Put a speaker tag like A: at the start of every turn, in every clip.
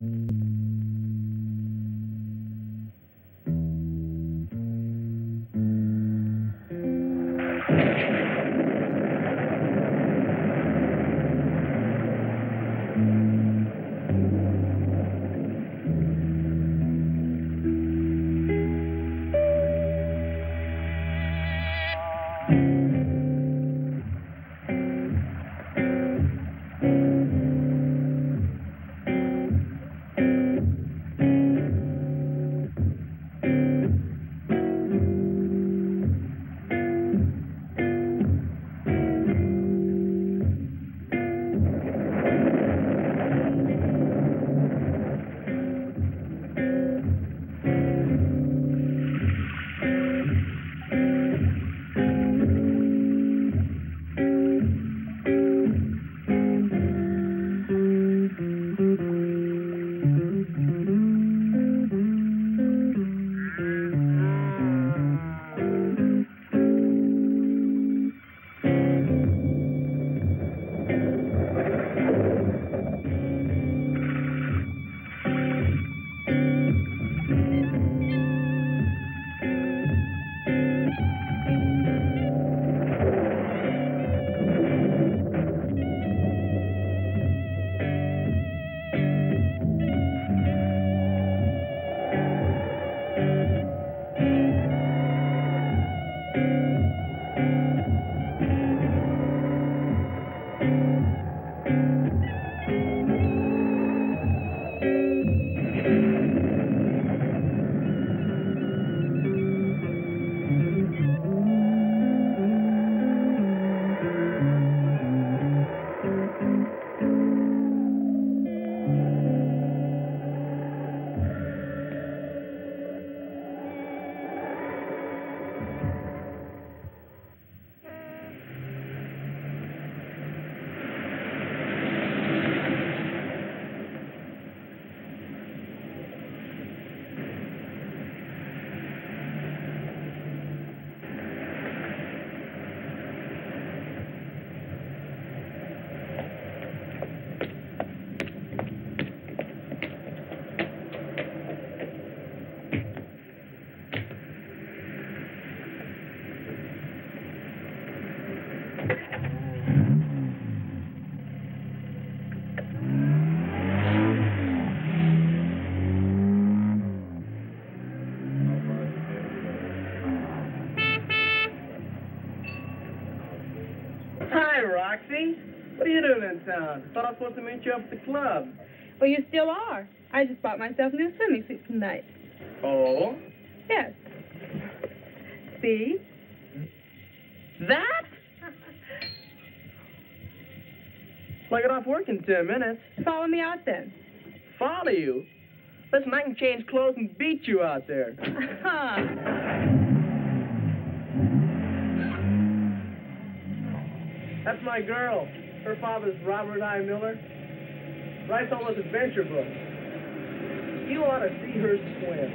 A: Hi, Roxy. What are you doing in town? Thought I was supposed to meet you up at the club.
B: Well, you still are. I just bought myself a new swimming suit tonight.
A: Oh?
B: Yes. See?
A: That? Well, I get off work in ten minutes.
B: Follow me out then.
A: Follow you? Listen, I can change clothes and beat you out there. That's my girl. Her father's Robert I. Miller. Writes all those adventure books. You ought to see her swim.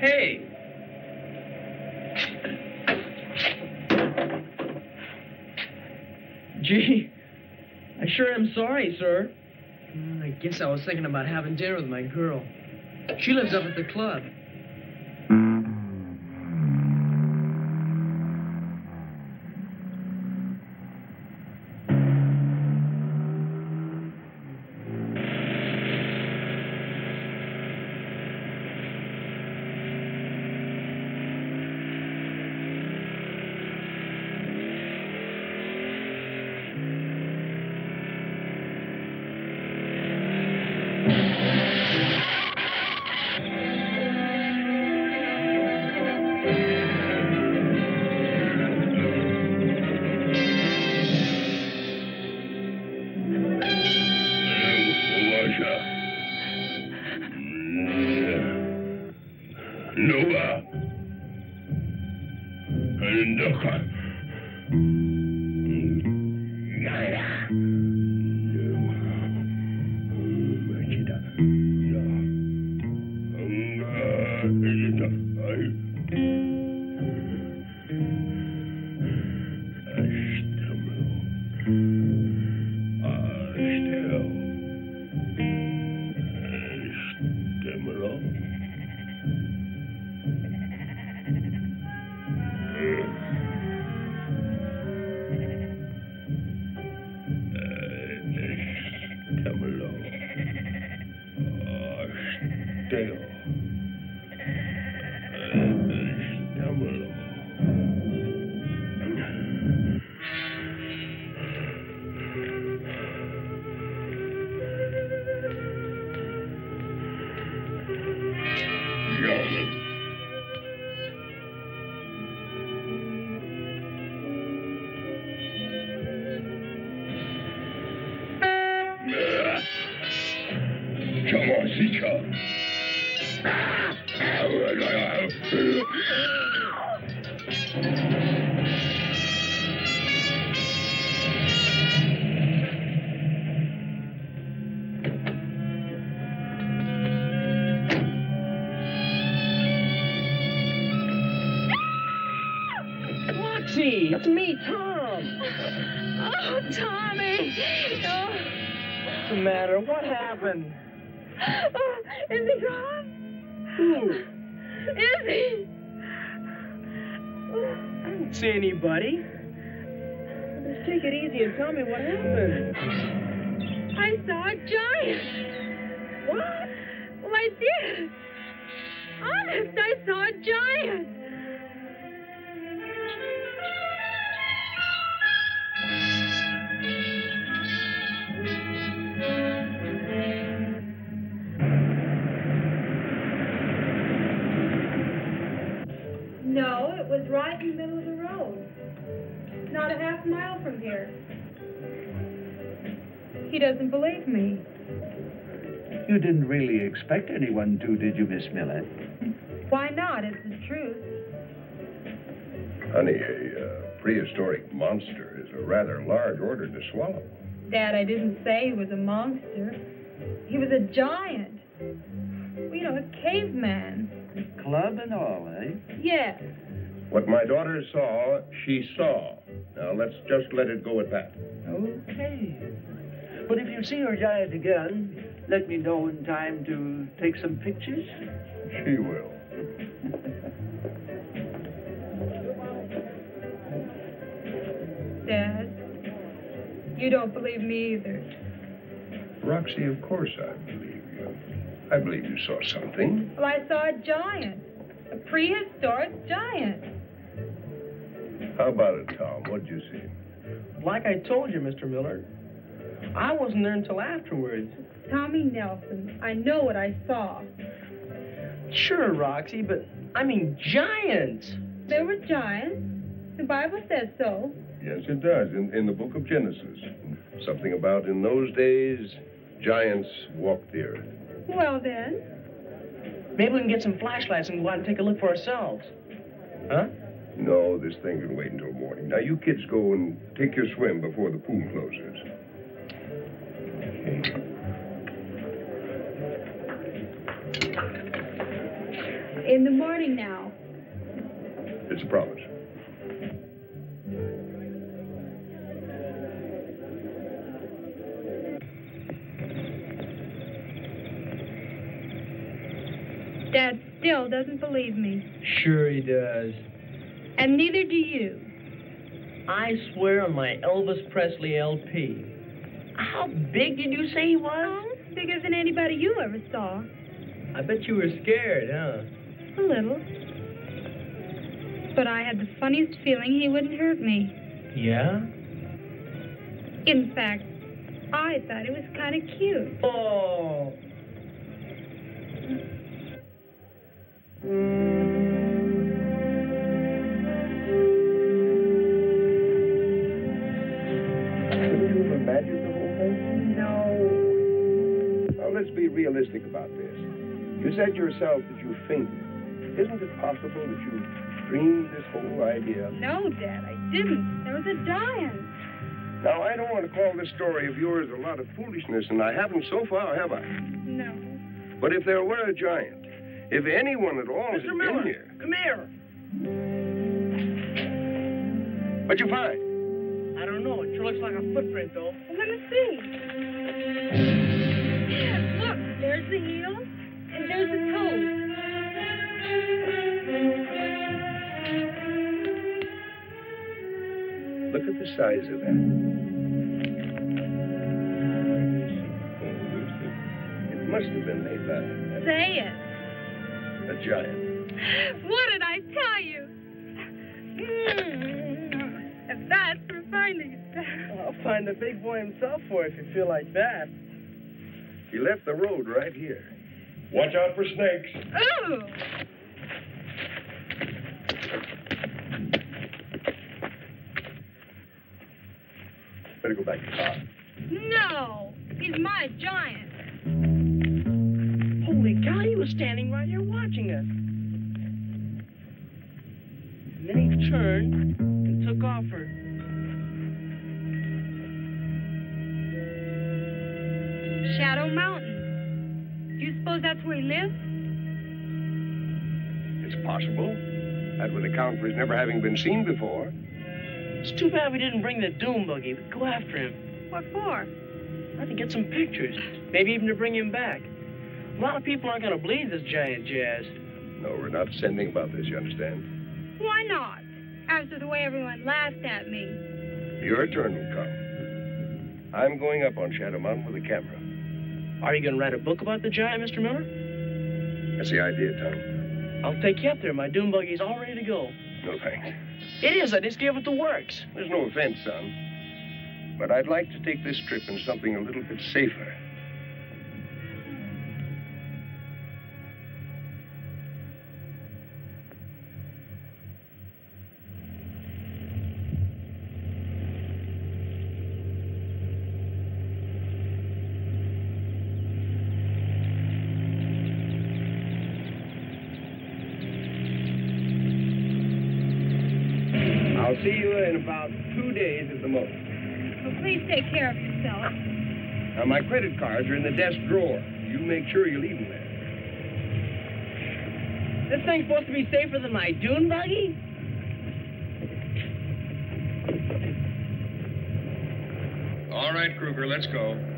C: Hey,
D: Gee, I sure am sorry, sir.
C: Mm, I guess I was thinking about having dinner with my girl. She lives up at the club.
E: Jamaica.
A: I didn't see anybody. Just take it easy and tell me what happened.
B: I saw a giant.
A: What?
B: Well, I did. Honest, I saw a giant. It was right in the middle of the road. Not a half mile from here. He doesn't believe me.
F: You didn't really expect anyone to, did you, Miss Miller?
B: Why not? It's the truth.
E: Honey, a uh, prehistoric monster is a rather large order to swallow.
B: Dad, I didn't say he was a monster. He was a giant. Well, you know, a caveman.
F: Club and all, eh?
B: Yes.
E: What my daughter saw, she saw. Now let's just let it go at that.
F: Okay. But if you see your giant again, let me know in time to take some pictures.
E: She will.
B: Dad, you don't believe me either.
E: Roxy, of course I believe you. I believe you saw something.
B: Well, I saw a giant. A prehistoric giant.
E: How about it, Tom? What'd you see?
A: Like I told you, Mr. Miller, I wasn't there until afterwards.
B: Tommy Nelson, I know what I saw.
A: Sure, Roxy, but I mean giants.
B: There were giants. The Bible says so.
E: Yes, it does. In, in the book of Genesis. Something about in those days, giants walked the earth.
B: Well, then.
A: Maybe we can get some flashlights and go out and take a look for ourselves. Huh?
E: No, this thing can wait until morning. Now, you kids go and take your swim before the pool closes.
B: In the morning now.
E: It's a promise.
B: Dad still doesn't believe me.
A: Sure he does.
B: And neither do you.
A: I swear on my Elvis Presley LP. How big did you say he was?
B: Oh, bigger than anybody you ever saw.
A: I bet you were scared, huh?
B: A little. But I had the funniest feeling he wouldn't hurt me.
A: Yeah?
B: In fact, I thought it was kind of cute.
A: Oh.
E: Couldn't be realistic about this. You said yourself that you fainted. Isn't it possible that you dreamed this whole idea?
B: No, Dad, I didn't. There was a giant.
E: Now, I don't want to call this story of yours a lot of foolishness, and I haven't so far, have I?
B: No.
E: But if there were a giant, if anyone at all had
A: Mr.
E: been here,
A: come here.
E: what'd you find?
A: I don't know. It sure looks like a footprint, though.
B: Well, let me see. Look, there's the heel, and there's the toes.
E: Look at the size of that. It must have been made by.
B: Say it.
E: A giant.
B: What did I tell you? Hmm. And that's for finding it.
G: I'll find the big boy himself for if you feel like that.
E: He left the road right here. Watch out for snakes.
B: Ooh!
E: Better go back to the car.
B: No! He's my giant.
A: Holy cow, he was standing right here watching us. And then he turned and took off for.
B: That's where he lives?
E: It's possible. That would account for his never having been seen before.
A: It's too bad we didn't bring the dune buggy. We'd go after him.
B: What for?
A: Well, to get some pictures. Maybe even to bring him back. A lot of people aren't going to believe this giant jazz.
E: No, we're not sending about this, you understand?
B: Why not? After the way everyone laughed at me.
E: Your turn will come. I'm going up on Shadow Mountain with a camera.
A: Are you going to write a book about the giant, Mr. Miller?
E: That's the idea, Tom.
A: I'll take you up there. My dune buggy's all ready to go.
E: No thanks.
A: It is. I just gave it the works.
E: There's no offense, son. But I'd like to take this trip in something a little bit safer. Now, my credit cards are in the desk drawer. You make sure you leave them there.
A: This thing's supposed to be safer than my dune buggy?
E: All right, Kruger, let's go.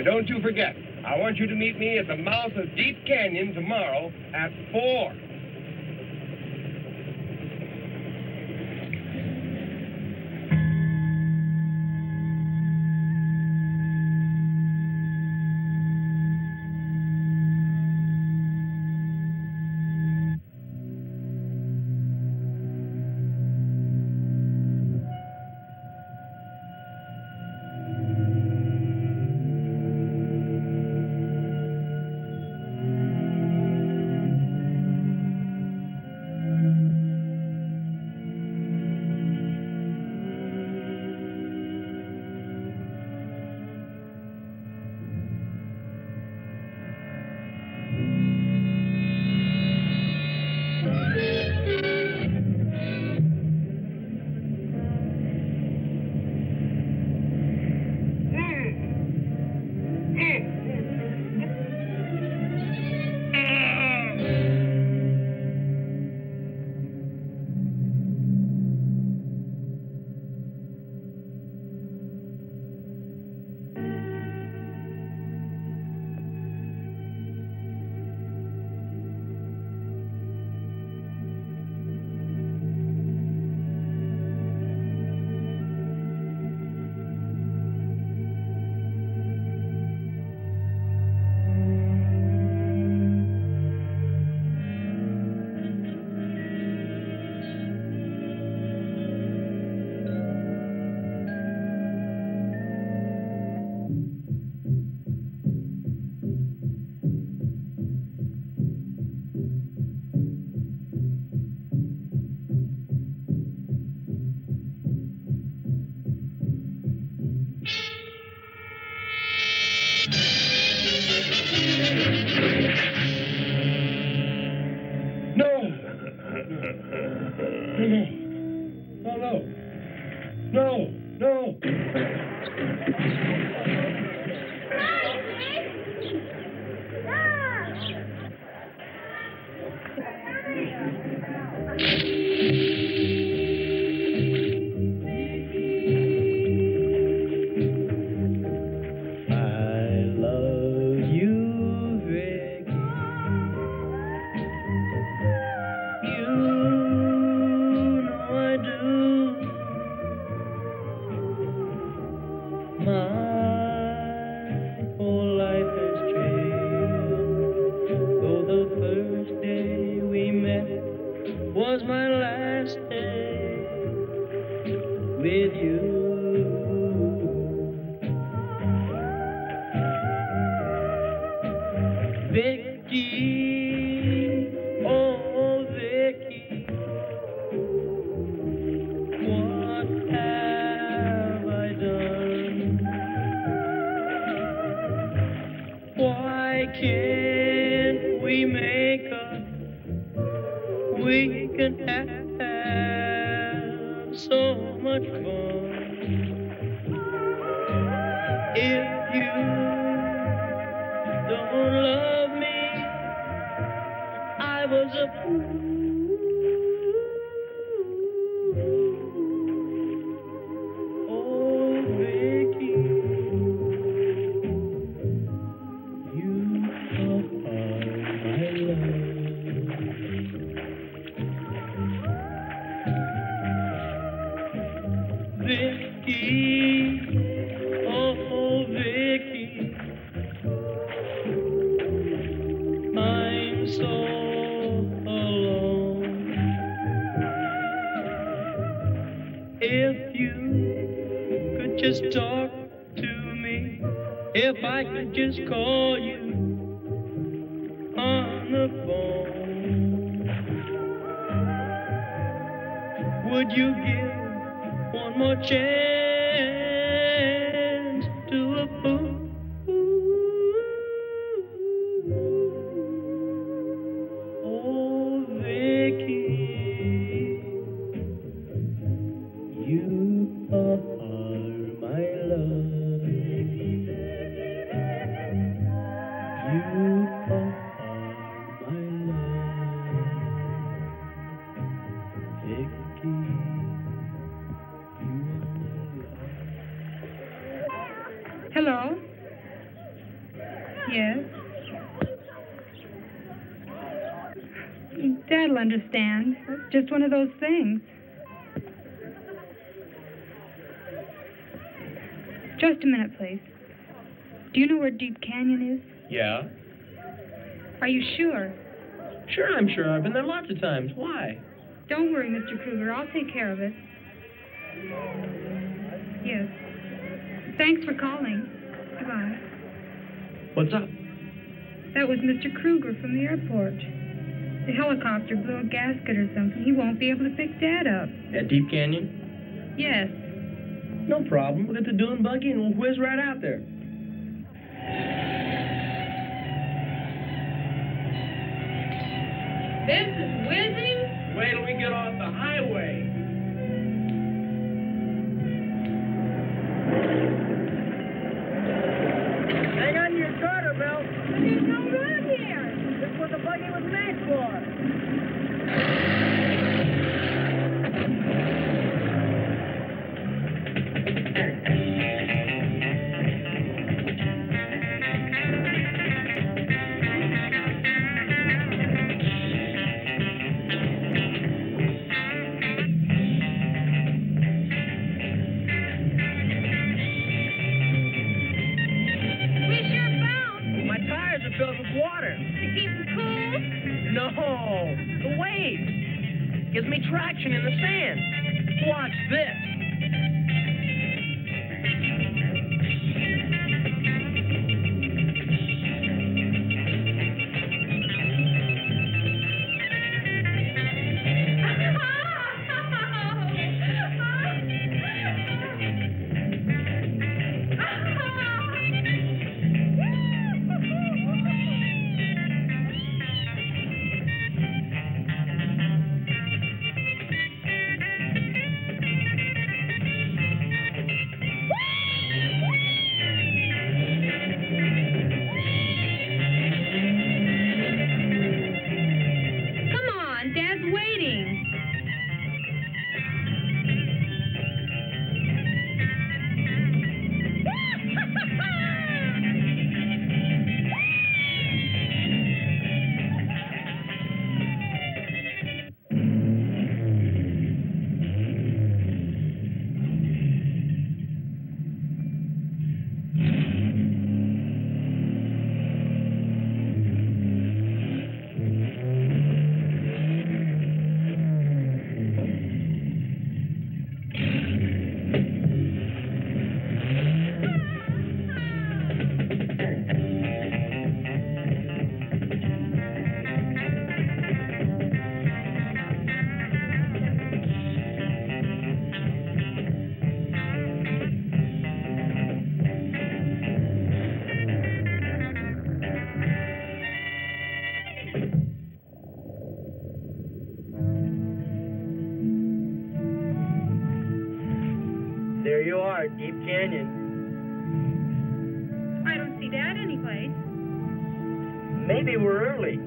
E: Now, don't you forget, I want you to meet me at the mouth of Deep Canyon tomorrow at 4.
A: Just one
B: of those things. Just a minute, please. Do you know where Deep Canyon is?
A: Yeah?
B: Are you sure?
A: Sure, I'm sure. I've been there lots of times. Why?
B: Don't worry, Mr. Kruger. I'll take care of it. Yes. Thanks for calling. Goodbye.
A: What's up?
B: That was Mr. Kruger from the airport. The helicopter blew a gasket or something. He won't be able to pick Dad up.
A: At Deep Canyon?
B: Yes.
A: No problem. We'll get the dune buggy and we'll whiz right out there.
B: This is whizzing?
A: Wait till we get off the highway. Are, Deep Canyon.
B: I don't see Dad anyplace.
A: Maybe we're early.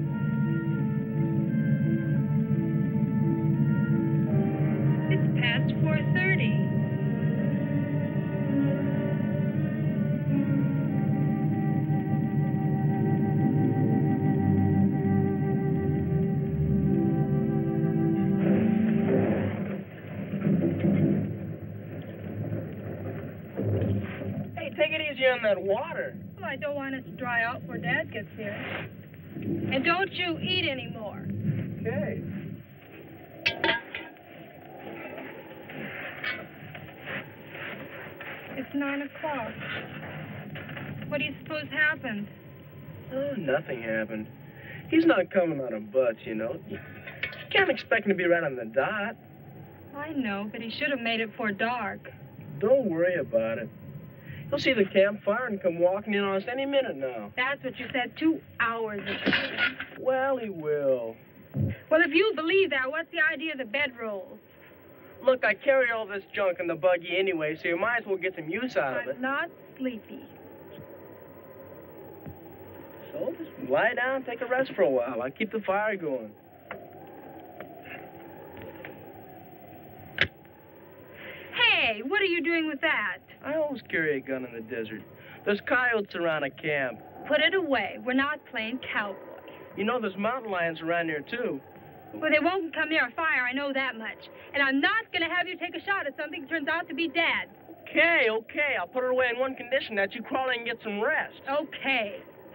B: Happened?
A: Oh, nothing happened. He's not coming out of butts, you know. You can't expect him to be right on the dot.
B: I know, but he should have made it before dark.
A: Don't worry about it. He'll see the campfire and come walking in on us any minute now.
B: That's what you said two hours ago.
A: Well, he will.
B: Well, if you believe that, what's the idea of the bedrolls?
A: Look, I carry all this junk in the buggy anyway, so you might as well get some use out of it.
B: I'm not sleepy.
A: Just lie down, take a rest for a while. I'll keep the fire going.
B: Hey, what are you doing with that?
A: I always carry a gun in the desert. There's coyotes around a camp.
B: Put it away. We're not playing cowboy.
A: You know, there's mountain lions around here, too.
B: Well, they won't come near a fire, I know that much. And I'm not going to have you take a shot at something that turns out to be dead.
A: Okay, okay. I'll put it away in one condition that you crawl in and get some rest.
B: Okay.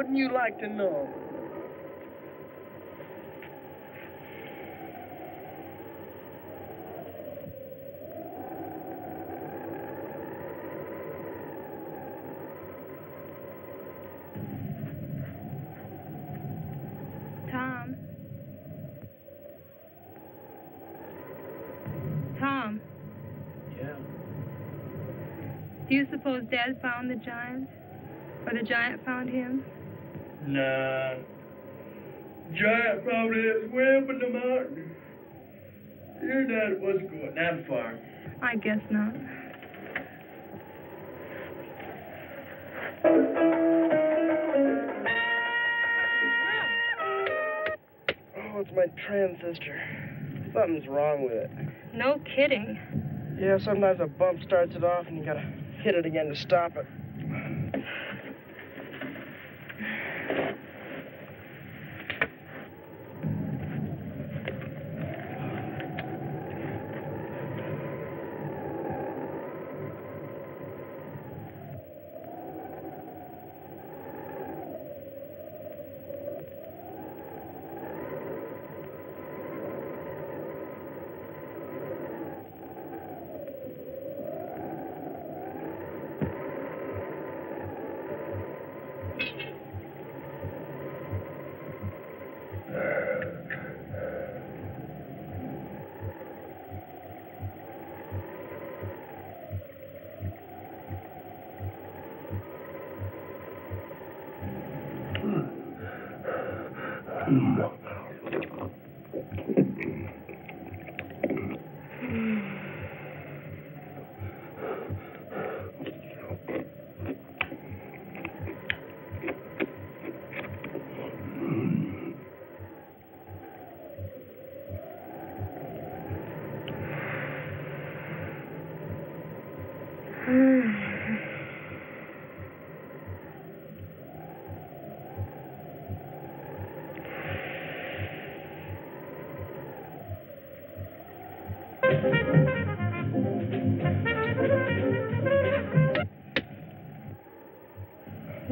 A: wouldn't you like to know?
B: Tom. Tom,
A: Yeah.
B: do you suppose Dad found the giant? Or the giant found him?
H: Nah. Giant probably is way up in the mountain. Your dad wasn't going that far.
B: I guess not.
A: Oh, it's my transistor. Something's wrong with it.
B: No kidding.
A: Yeah, sometimes a bump starts it off and you gotta hit it again to stop it.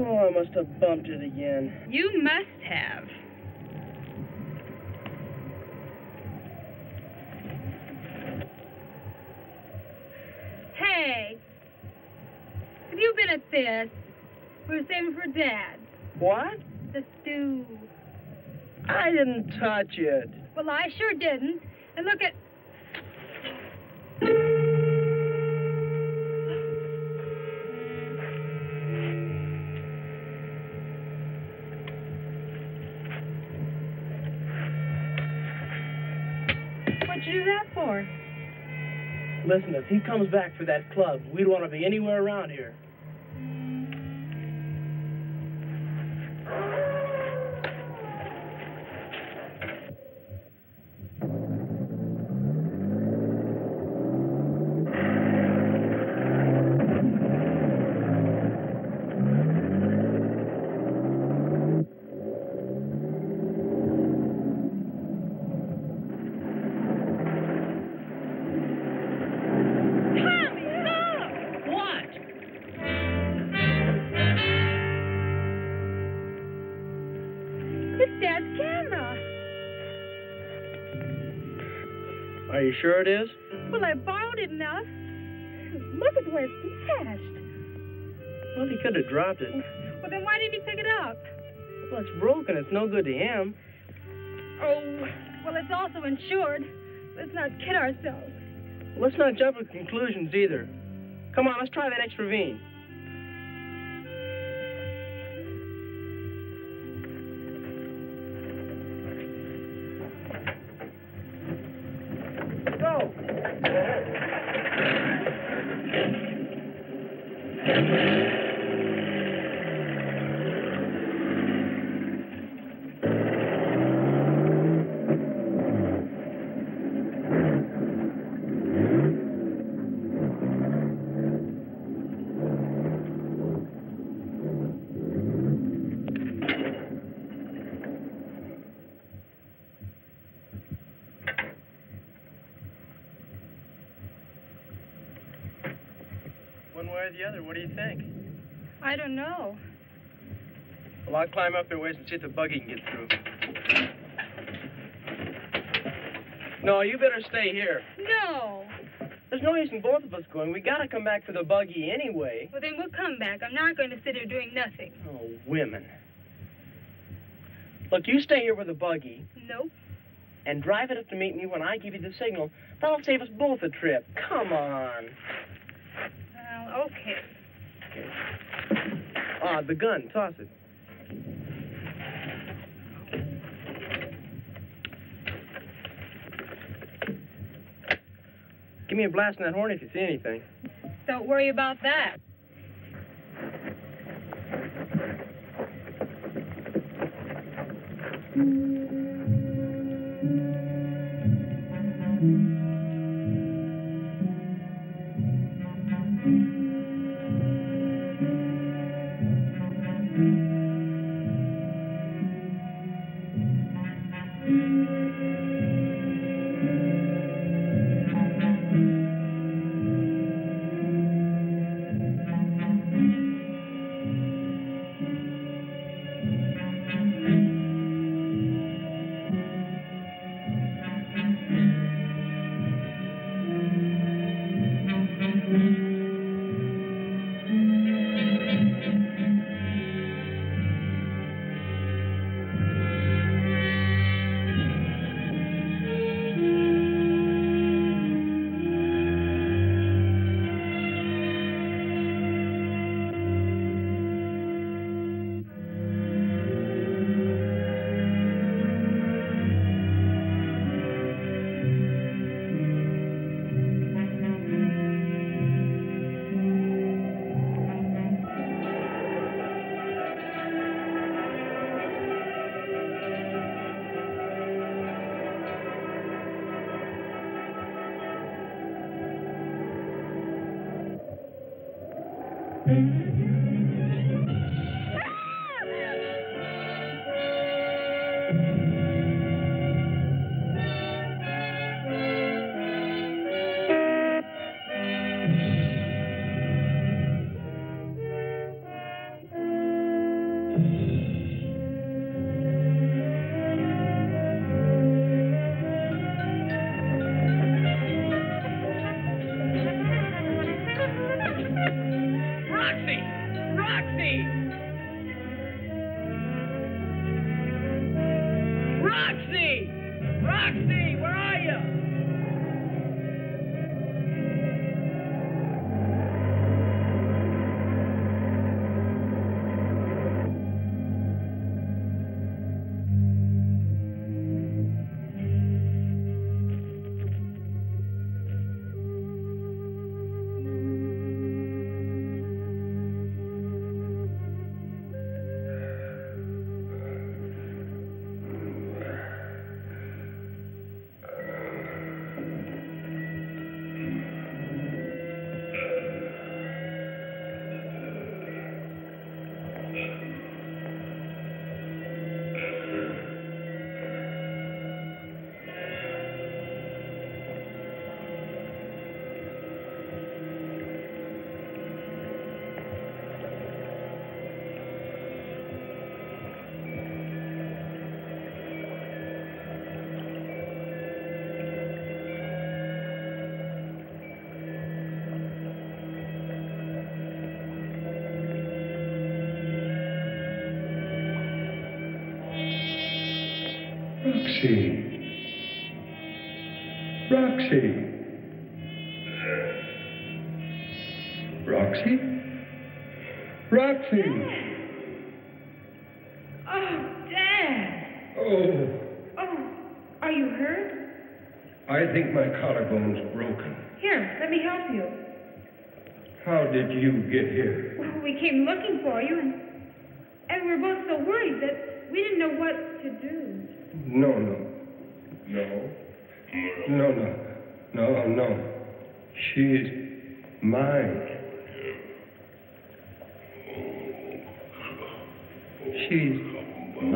A: Oh, I must have bumped it again.
B: You must have. Hey, have you been at this? We were saving for Dad.
A: What?
B: The stew.
A: I didn't touch it.
B: Well, I sure didn't. And look at.
A: Listen, if he comes back for that club, we don't want to be anywhere around here. Sure it is?
B: Well, I borrowed it enough. Look at where it's smashed.
A: Well, he could have dropped it.
B: Well, then why didn't he pick it up?
A: Well, it's broken. It's no good to him.
B: Oh, well, it's also insured. Let's not kid ourselves.
A: Let's not jump to conclusions either. Come on, let's try that next ravine. Or the other, what do you think?
B: I don't know.
A: Well, I'll climb up their ways and see if the buggy can get through. No, you better stay here.
B: No.
A: There's no use in both of us going. We gotta come back for the buggy anyway.
B: Well, then we'll come back. I'm not going to sit here doing nothing.
A: Oh, women. Look, you stay here with the buggy
B: Nope.
A: and drive it up to meet me when I give you the signal. That'll save us both a trip. Come on.
B: Well, okay.
A: Ah, the gun. Toss it. Give me a blast in that horn if you see anything.
B: Don't worry about that.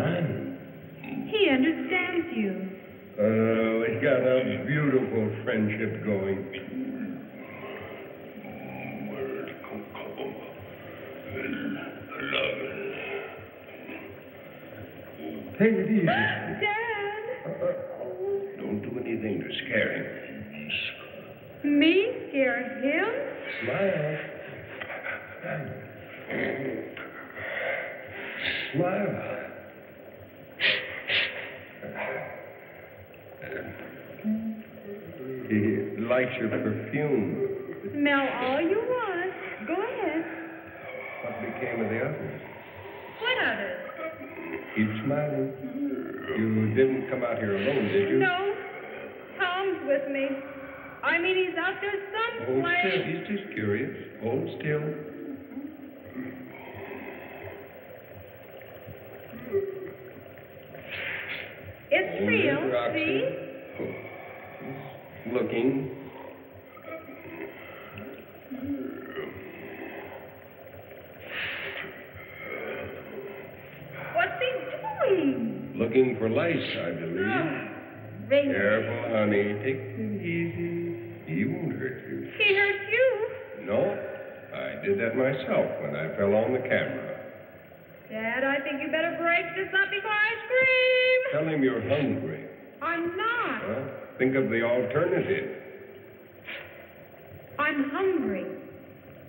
E: mind.
B: He understands you.
E: Uh, oh, we got a beautiful friendship going. Take it easy. still.
B: It's real, see?
E: Looking.
B: What's he doing?
C: Looking for lice, I believe.
B: Oh.
C: Careful, honey. Take it easy. He won't hurt you.
B: He hurt you?
C: No did that myself when I fell on the camera.
B: Dad, I think you better break this up before I scream.
C: Tell him you're hungry.
B: I'm not.
C: Well, think of the alternative.
B: I'm hungry.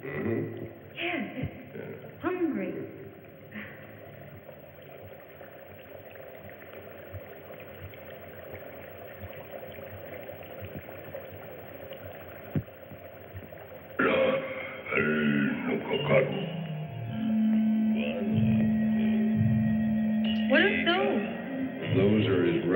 C: Mm-hmm.
B: Yes, hungry.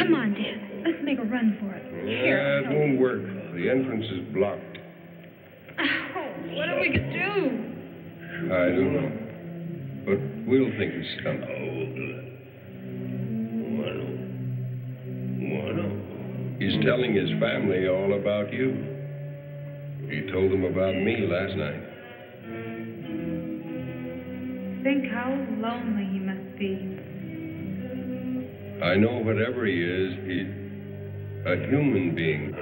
B: Come on, Dad. Let's make a run for it. Here.
C: Yeah, it
B: I'll help
C: won't work. The entrance is blocked.
B: Oh, what are we gonna do?
C: I don't know. But we'll think of something. He's telling his family all about you. He told them about me last night.
B: Think how lonely he must be.
C: I know whatever he is, he's a human being.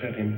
C: But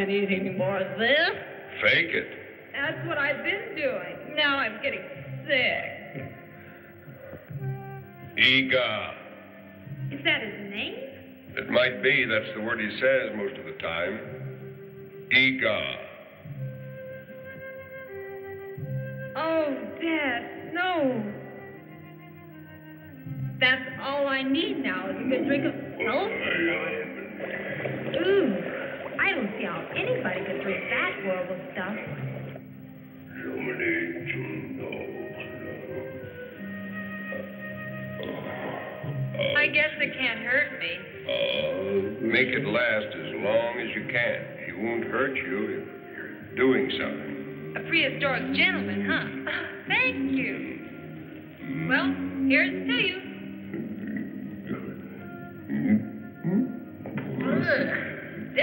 C: can't
B: eat any more of this.
C: Fake it.
B: That's what I've been doing. Now I'm getting sick.
C: Eegah.
B: Is that his name?
C: It might be. That's the word he says most of the time. Eegah.
B: Oh, Dad, no. That's all I need now is a good drink of sulfur. Ooh, I don't see how anybody could do that horrible stuff. I guess it can't hurt me.
E: Uh, make it last as long as you can. It won't hurt you if you're doing something.
B: A prehistoric gentleman, huh? Thank you. Well, here's to you.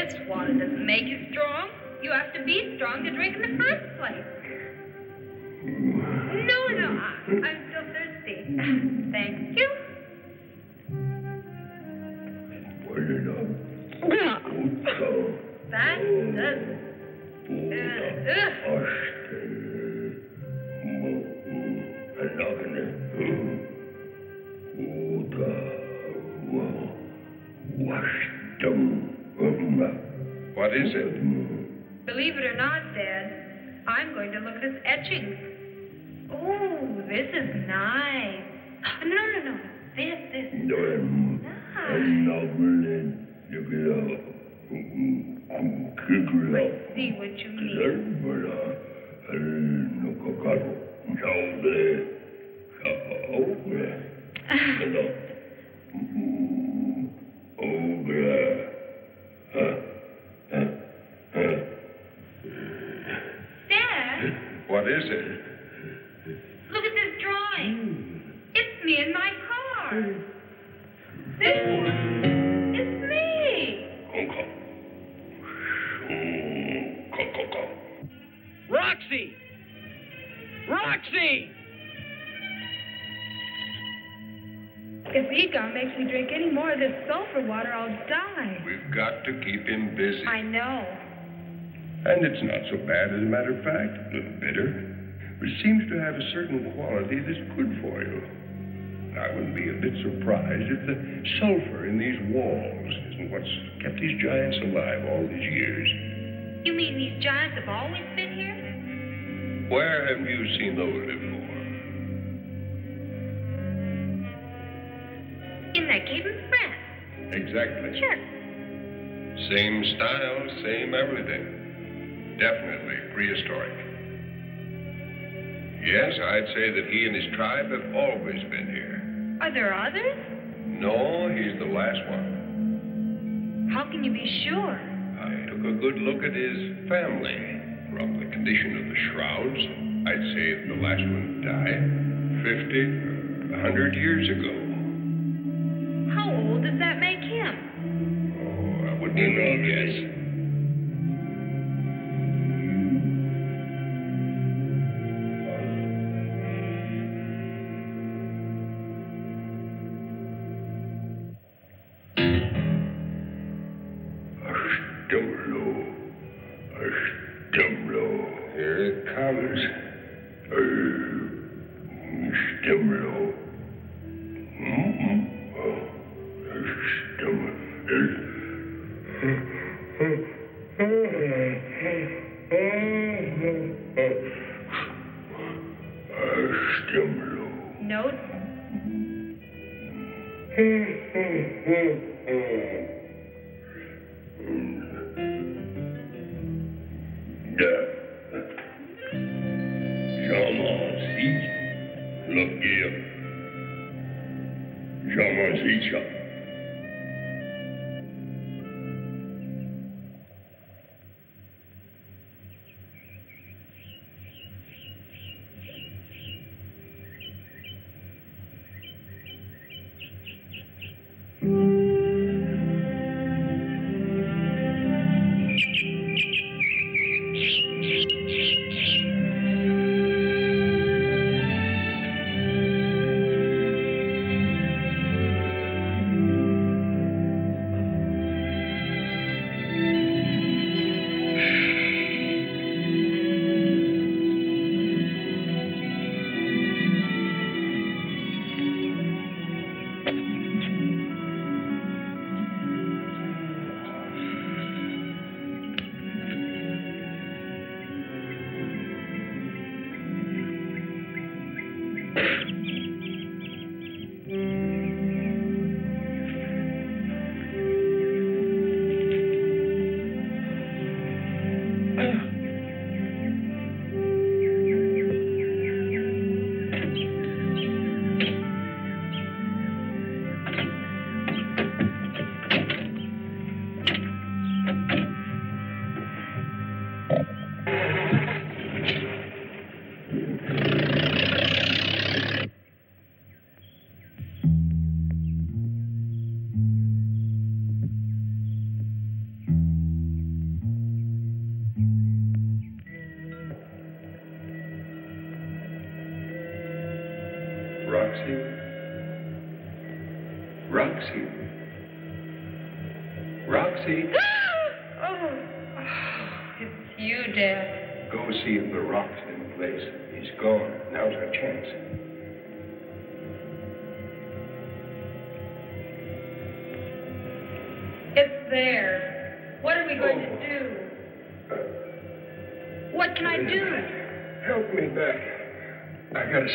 B: This water doesn't make you strong. You have to be strong to drink in the first place. No, no, I, I'm still thirsty. Thank you. That does. Uh, ugh.
E: What is it?
B: Believe it or not, Dad, I'm going to look at his etchings. Oh, this is nice. Uh, no, no, no. This, this. Nice. I ah. see what you mean. Dad,
E: What is it?
B: look at this drawing. Hmm. It's me in my car. Hmm. This one. It's me. Hmm.
I: Roxy! Roxy!
B: If Eegah makes me drink any more of this sulfur water, I'll die.
E: We've got to keep him busy.
B: I know.
E: And it's not so bad, as a matter of fact. A little bitter. But it seems to have a certain quality that's good for you. I wouldn't be a bit surprised if the sulfur in these walls isn't what's kept these giants alive all these years.
B: You mean these giants have always been here?
E: Where have you seen those before?
B: In that cave in France.
E: Exactly.
B: Sure.
E: Same style, same everything. Definitely prehistoric. Yes, I'd say that he and his tribe have always been here.
B: Are there others?
E: No, he's the last one.
B: How can you be sure?
E: I took a good look at his family. From the condition of the shrouds, I'd say that the last one died 50, a 100 years ago.
B: How old does that make him?
E: Oh, I wouldn't even guess.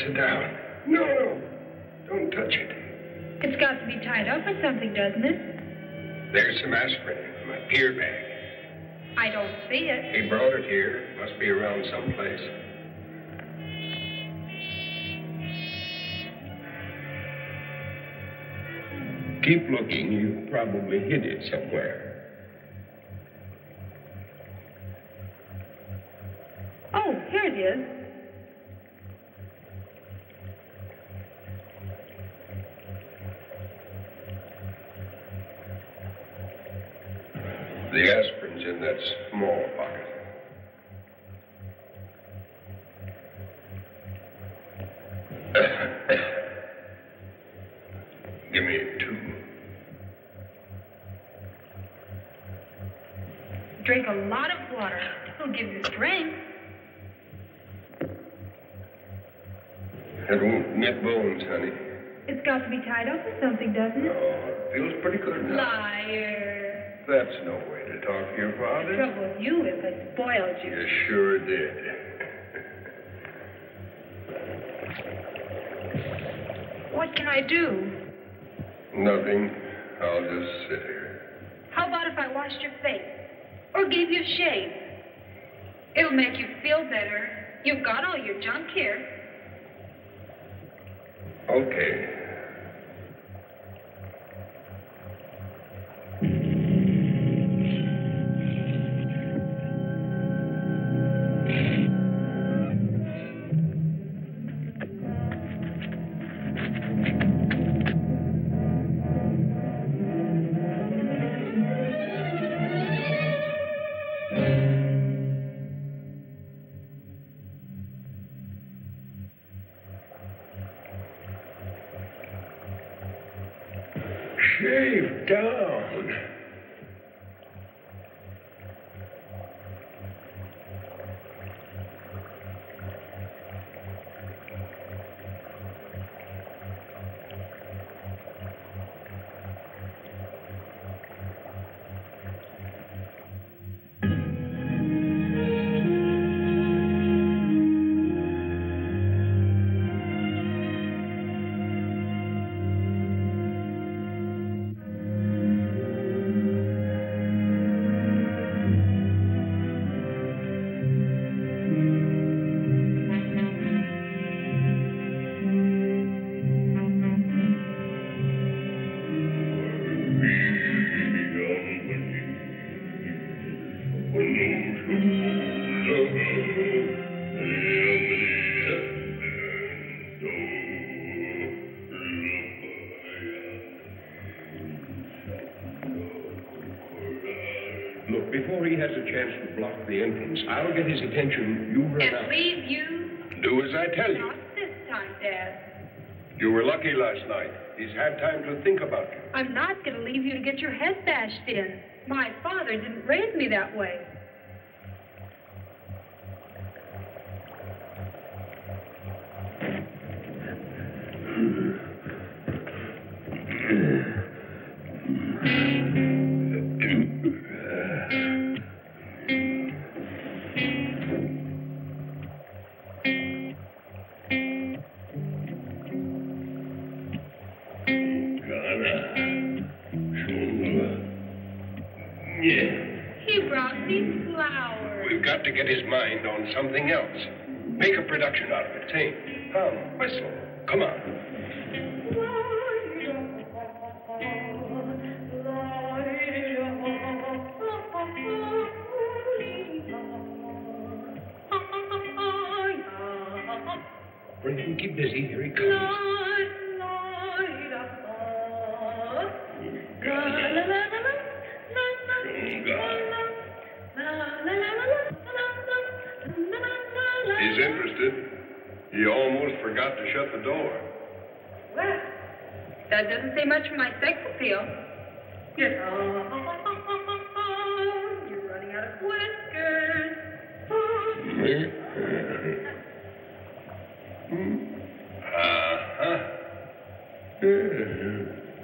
E: Sit down. No, no. Don't touch it.
B: It's got to be tied up or something, doesn't it?
E: There's some aspirin in my beer bag.
B: I don't see it.
E: He brought it here. Must be around someplace. Keep looking. You probably hid it somewhere.
B: Oh, here it is.
E: The aspirin's in that small pocket. Give me two.
B: Drink a lot of water. It'll give you strength.
E: It won't knit bones, honey.
B: It's got to be tied up or something, doesn't
E: No,
B: it?
E: Oh, it feels pretty good now.
B: Liar.
E: That's no way to your father.
B: Trouble with you is I spoiled you.
E: You sure did.
B: What can I do?
E: Nothing. I'll just sit here.
B: How about if I washed your face? Or gave you a shave? It'll make you feel better. You've got all your junk here.
E: Okay. I'll get his attention. You run
B: And
E: out.
B: leave you?
E: Do as I tell you.
B: Not this time, Dad.
E: You were lucky last night. He's had time to think about you.
B: I'm not going to leave you to get your head bashed in. My father didn't raise me that way.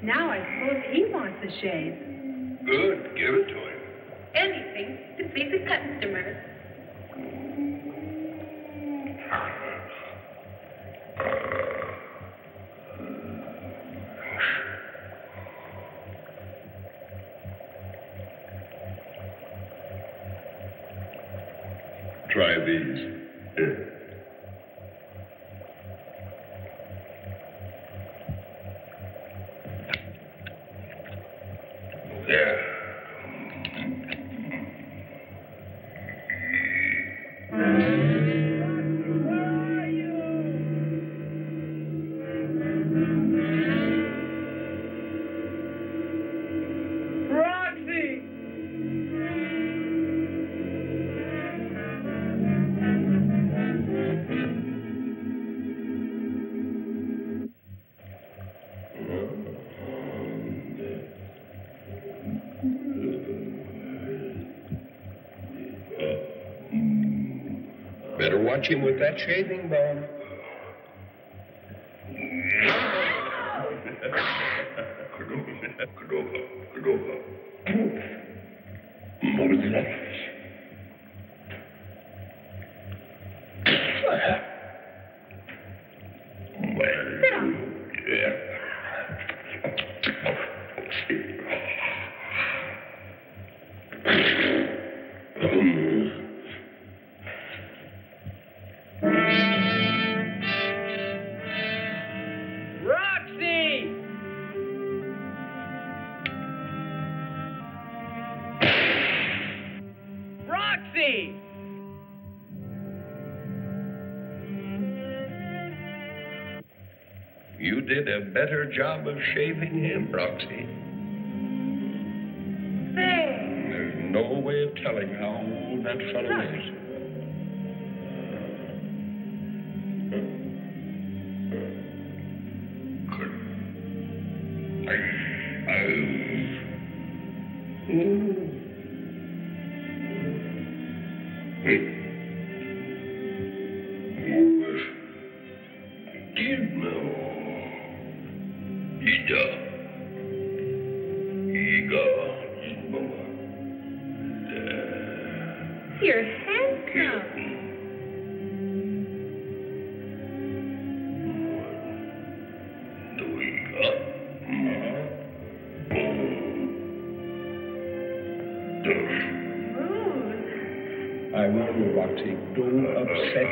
B: Now I suppose he wants a shave.
C: Good. Give it to him.
B: Anything to please a customer.
C: Try these. punch him with that shaving bone. better job of shaving him, Roxy.
B: There.
C: There's no way of telling how old that fellow is.
B: Rude.
C: I will
B: do,
C: Roxy.
J: Do
C: upset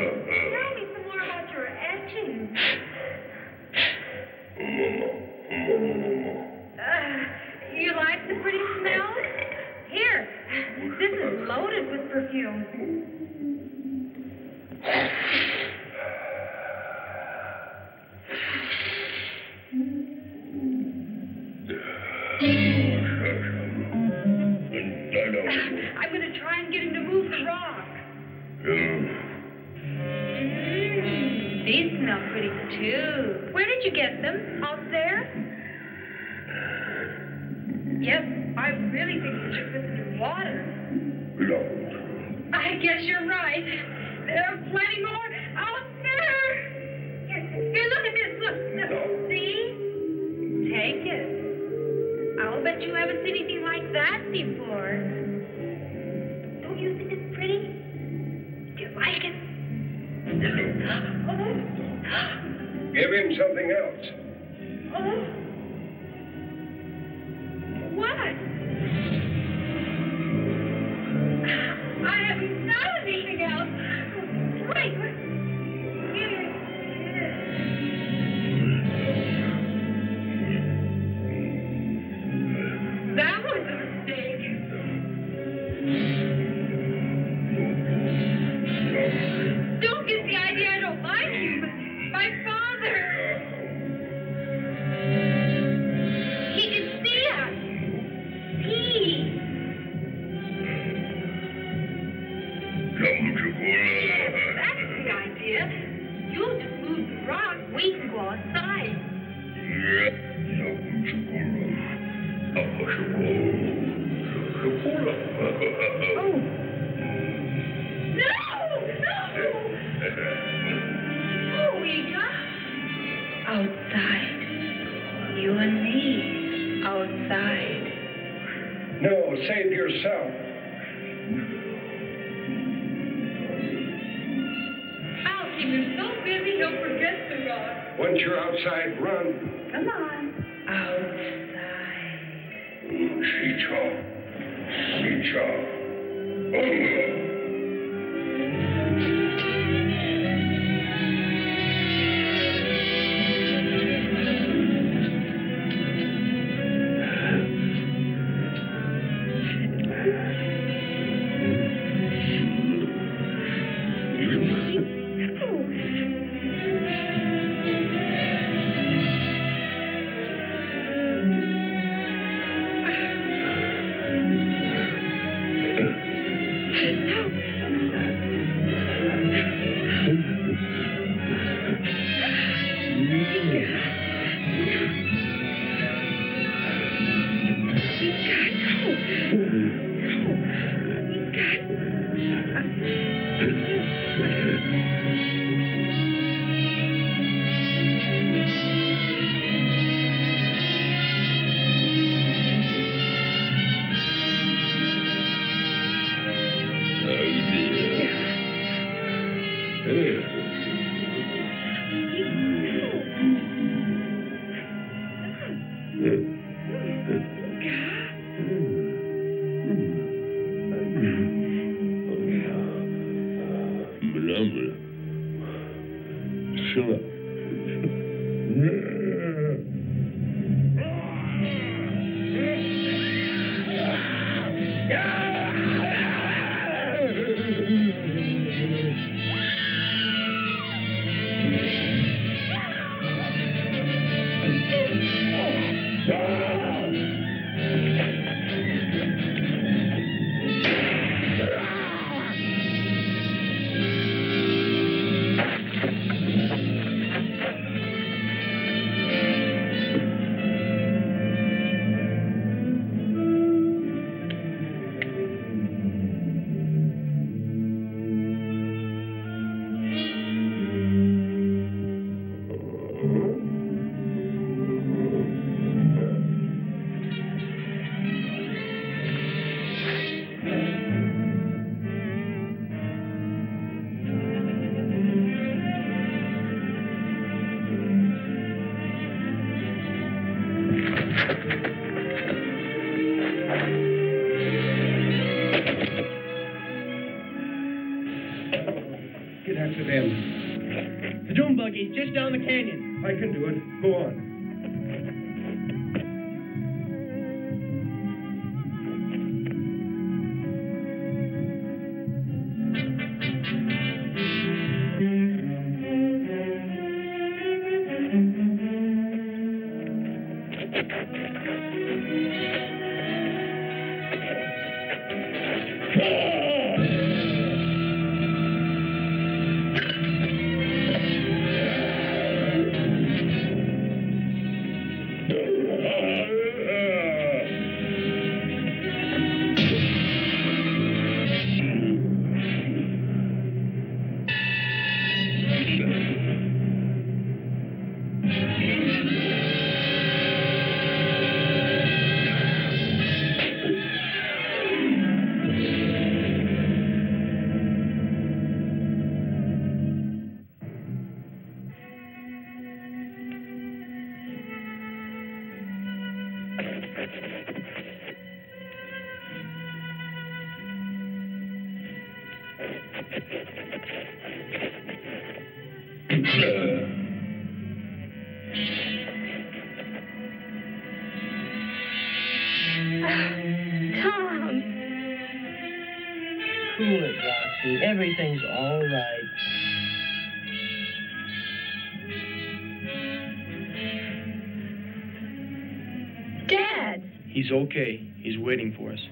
C: okay. He's waiting for us.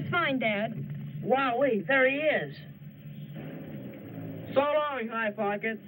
B: just fine, Dad.
C: Wow, wait, there he is. So long, High Pockets.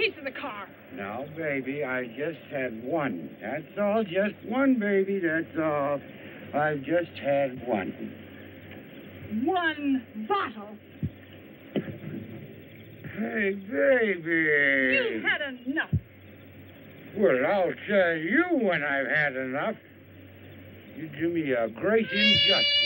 B: Keys to the car.
K: Now, baby, I just had one. That's all. Just one, baby. That's all. I've just had one.
B: One bottle.
K: Hey, baby.
B: You've had enough.
K: Well, I'll tell you when I've had enough. You do me a great injustice.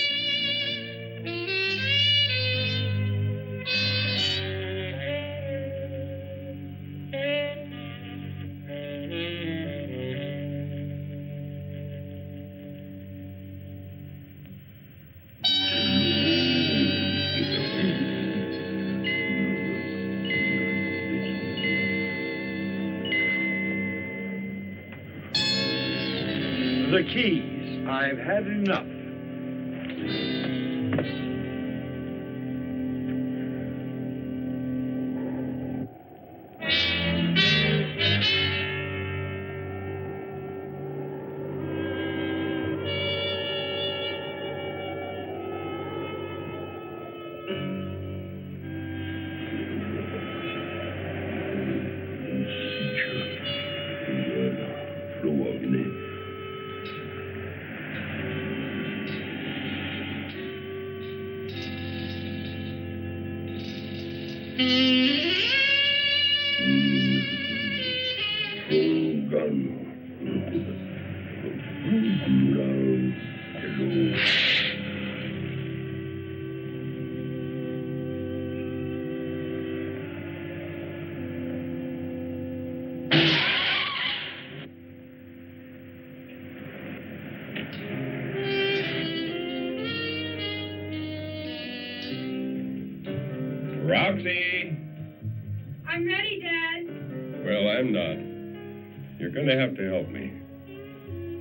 E: Going to have to help me.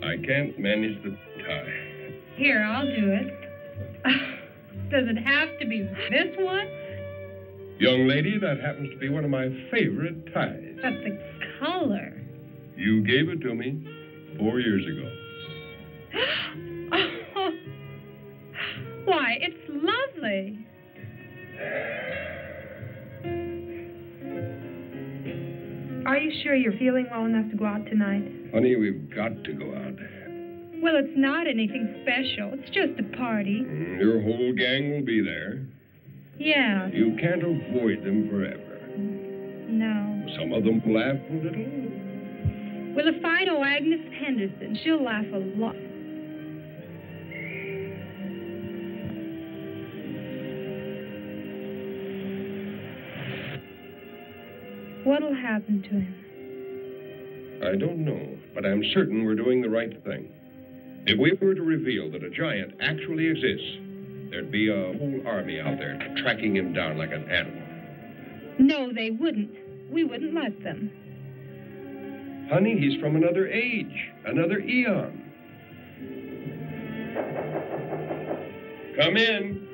E: I can't manage the tie.
B: Here, I'll do it. Does it have to be this one?
E: Young lady, that happens to be one of my favorite ties.
B: But the color.
E: You gave it to me four years ago.
B: Sure you're feeling well enough to go out tonight?
E: Honey, we've got to go out.
B: Well, it's not anything special. It's just a party.
E: Mm, Your whole gang will be there.
B: Yeah.
E: You can't avoid them forever.
B: No.
E: Some of them laugh a little.
B: Well, if I know Agnes Henderson, she'll laugh a lot. What'll happen to him?
E: I don't know, but I'm certain we're doing the right thing. If we were to reveal that a giant actually exists, there'd be a whole army out there tracking him down like an animal.
B: No, they wouldn't. We wouldn't let them.
E: Honey, he's from another age, another eon. Come in.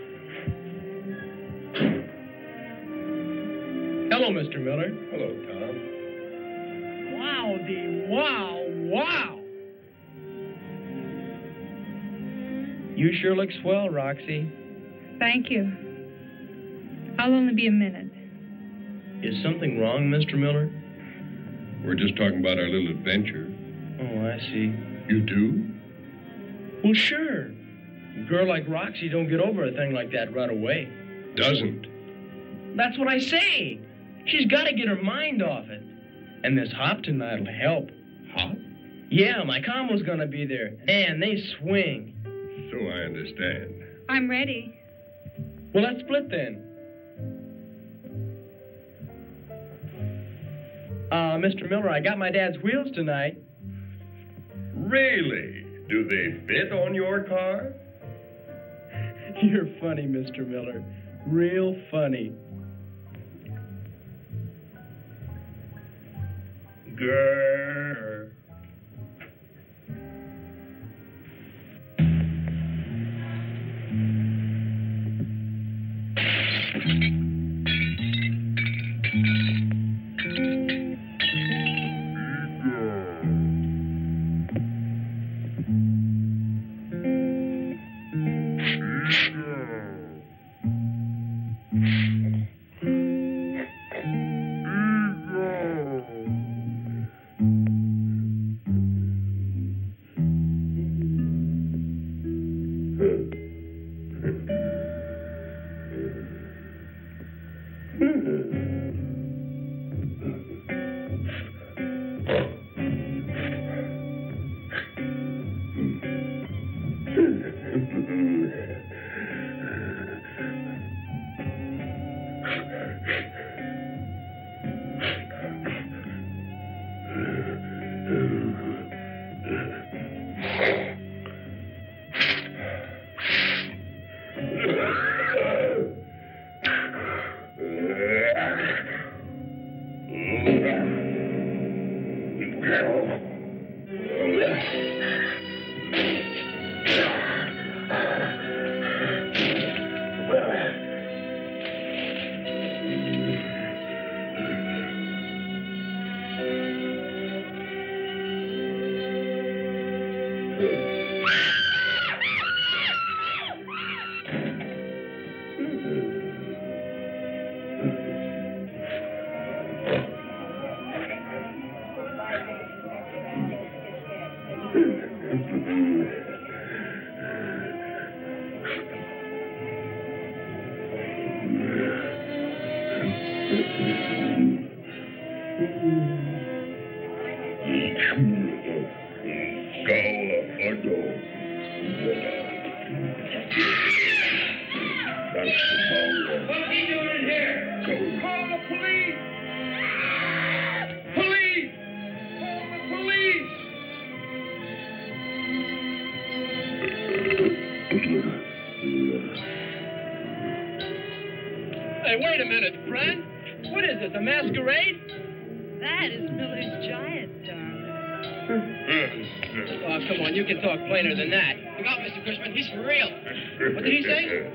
A: Hello, Mr. Miller.
E: Hello, Tom.
A: Wowdy, wow, wow. You sure look swell, Roxy.
B: Thank you. I'll only be a minute.
A: Is something wrong, Mr. Miller?
E: We're just talking about our little adventure.
A: Oh, I see.
E: You do?
A: Well, sure. A girl like Roxy don't get over a thing like that right away.
E: Doesn't.
A: That's what I say. She's got to get her mind off it. And this hop tonight'll help.
E: Hop?
A: Yeah, my combo's gonna be there. And they swing.
E: So I understand.
B: I'm ready.
A: Well, let's split then. Uh, Mr. Miller, I got my dad's wheels tonight.
E: Really? Do they fit on your car?
A: You're funny, Mr. Miller. Real funny.
E: Grrr.
I: Hey, wait a minute, friend. What is this, a masquerade?
B: That is Miller's giant, darling.
I: Oh, come on, you can talk plainer than that. Look out, Mr. Cushman, he's for real. What did he say?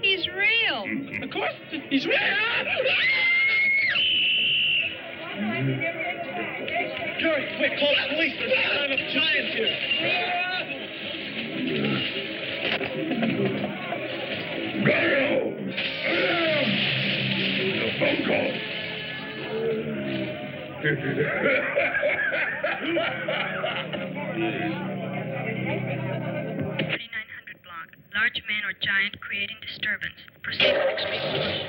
B: He's real.
I: Of course, he's real. Jerry, quick, call the police. There's a time of giants here.
B: Block. Large man or giant creating disturbance. Proceed with extreme caution.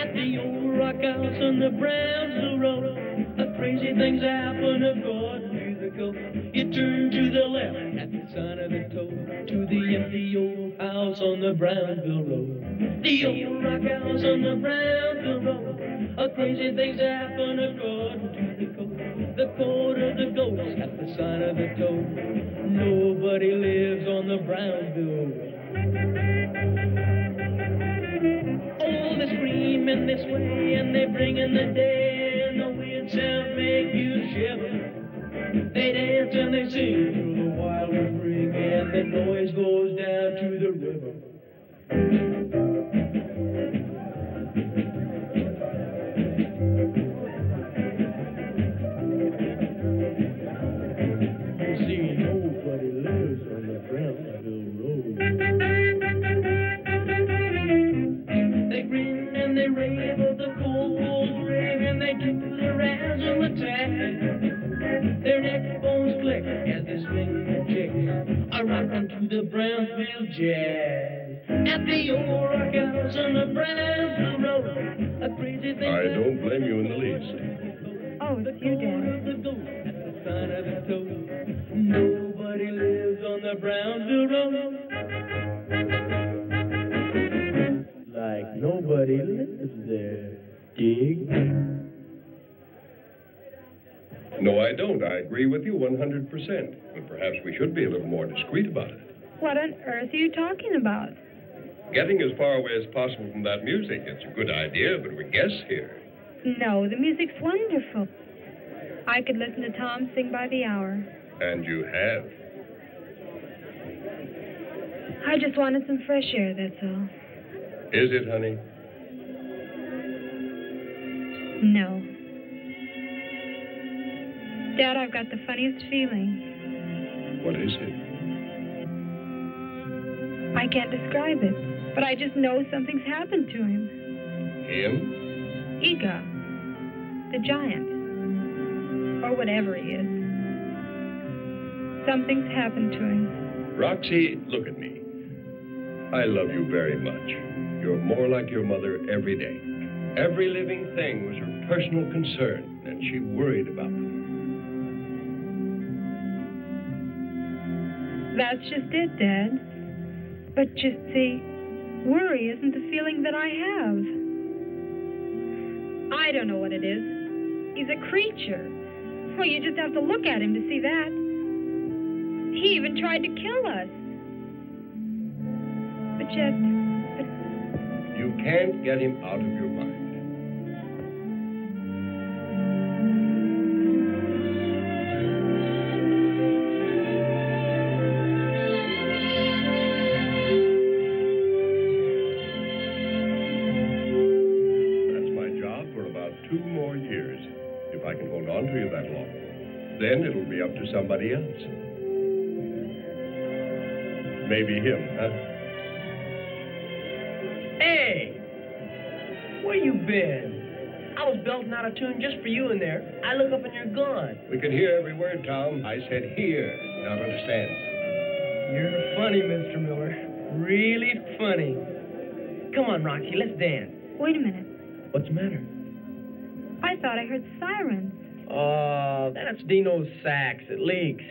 A: At the old rock house on the Brownsville Road, crazy things happen according to the code. You turn to the left at the sign of the toad to the empty old on the Brownsville Road. The old rock house on the Brownsville Road, a crazy things happen according to the code. The code of the ghost at the sign of the toad. Nobody lives on the Brownsville Road. Oh, they scream in this way and they bring in the day and the weird sound make you shiver. They dance and they sing the noise goes down to the river. See, nobody lives on the Road. They grin and they rave the and they the. Their neck bones click as they swing. I rock onto the Brownsville Jazz. At the old rock house on the Brownsville Road. A crazy thing.
E: I don't blame you in the least.
B: Oh, it's you, Dad.
A: The ghost at the sign of the toad. Nobody lives on the Brownsville Road. Like nobody lives there. Dig?
E: No, I don't. I agree with you 100%. Perhaps we should be a little more discreet about it.
B: What on earth are you talking about?
E: Getting as far away as possible from that music, it's a good idea, but we guess here.
B: No, the music's wonderful. I could listen to Tom sing by the hour.
E: And you have.
B: I just wanted some fresh air, that's all.
E: Is it, honey?
B: No. Dad, I've got the funniest feeling.
E: What is it?
B: I can't describe it, but I just know something's happened to him.
E: Him?
B: Eegah. The giant. Or whatever he is. Something's happened to him.
E: Roxy, look at me. I love you very much. You're more like your mother every day. Every living thing was her personal concern, and she worried about
B: That's just it, Dad. But just see, worry isn't the feeling that I have. I don't know what it is. He's a creature. Well, you just have to look at him to see that. He even tried to kill us. But yet,
E: You can't get him out of your mind. Somebody else. Maybe him, huh?
I: Hey! Where you been? I was belting out a tune just for you in there. I look up and you're gone.
E: We can hear every word, Tom. I said hear, not understand.
I: You're funny, Mr. Miller. Really funny. Come on, Roxy, let's dance.
B: wait a minute.
I: What's the matter?
B: I thought I heard sirens.
I: Oh, that's Dino's sax. It leaks.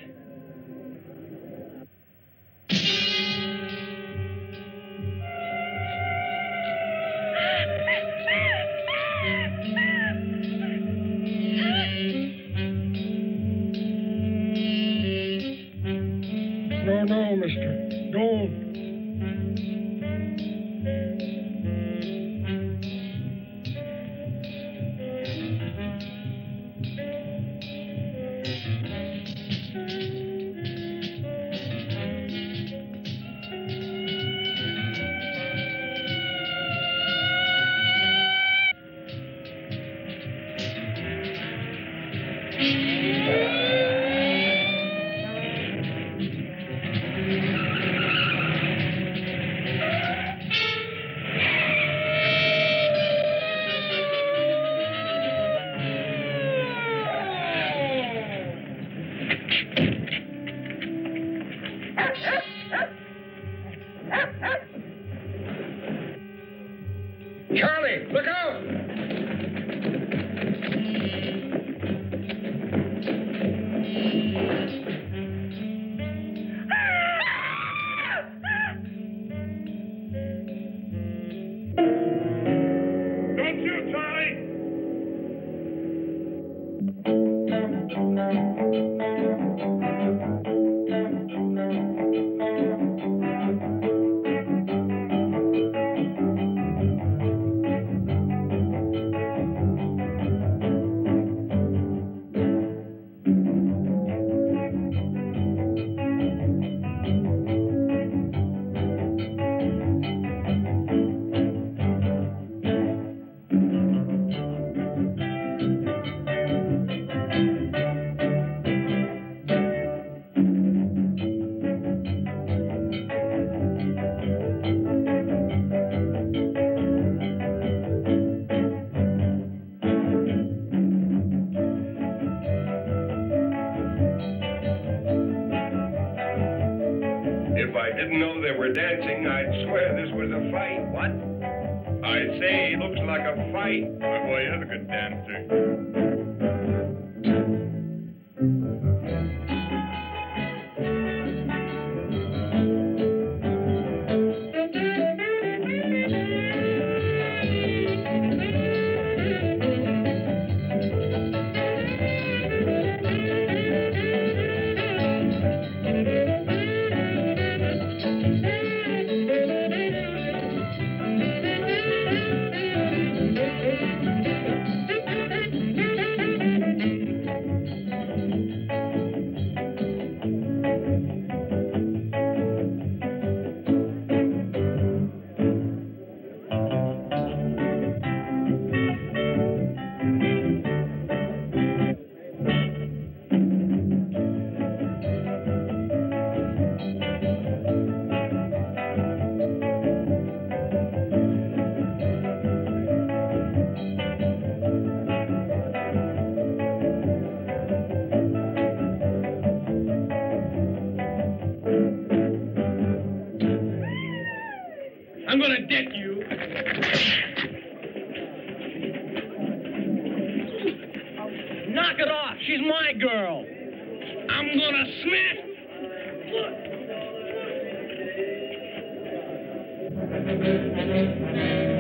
B: Knock it off. She's my girl. I'm gonna smash.
E: Look.